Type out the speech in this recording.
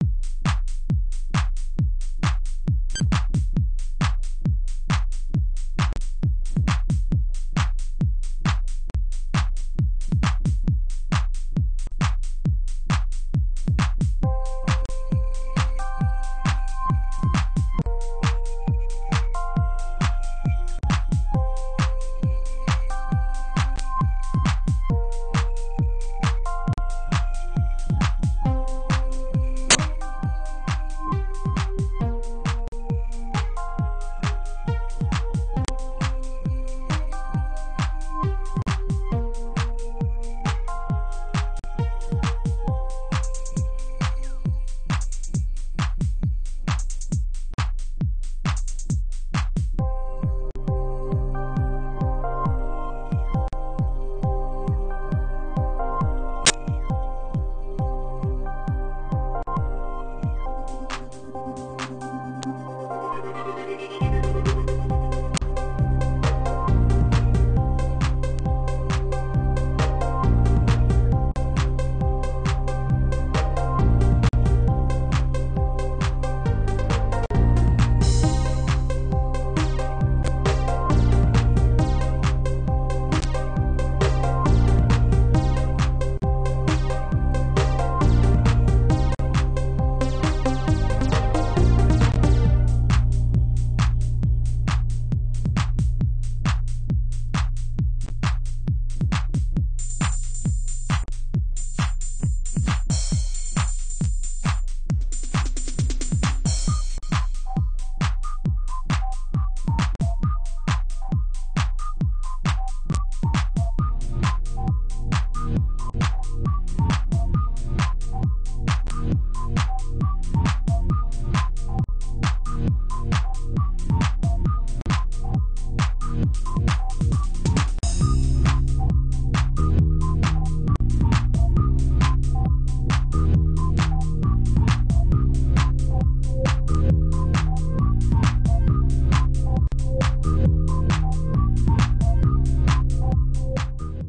you